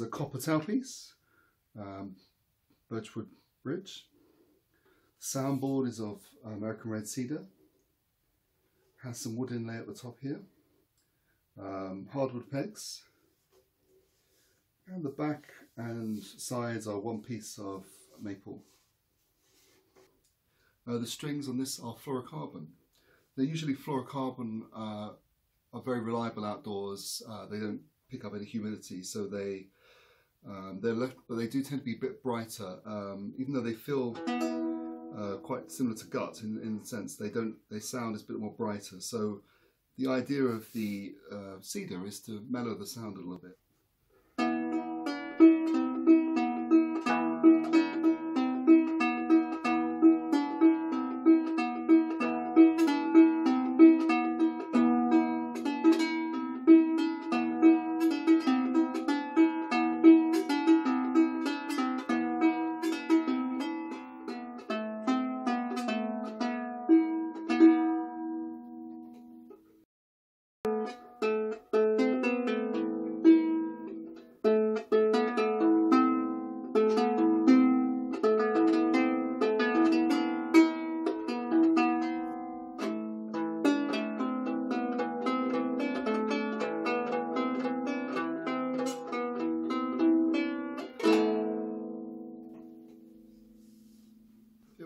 a copper tailpiece, um, birchwood bridge. Soundboard is of American red cedar. Has some wood inlay at the top here. Um, hardwood pegs. And the back and sides are one piece of maple. Uh, the strings on this are fluorocarbon. They're usually fluorocarbon uh, are very reliable outdoors. Uh, they don't pick up any humidity, so they um, they're left, but they do tend to be a bit brighter. Um, even though they feel uh, quite similar to gut in, in the sense they don't they sound as a bit more brighter. So the idea of the uh, cedar is to mellow the sound a little bit.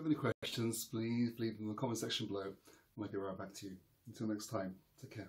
Any questions, please leave them in the comment section below and I'll get right back to you. Until next time, take care.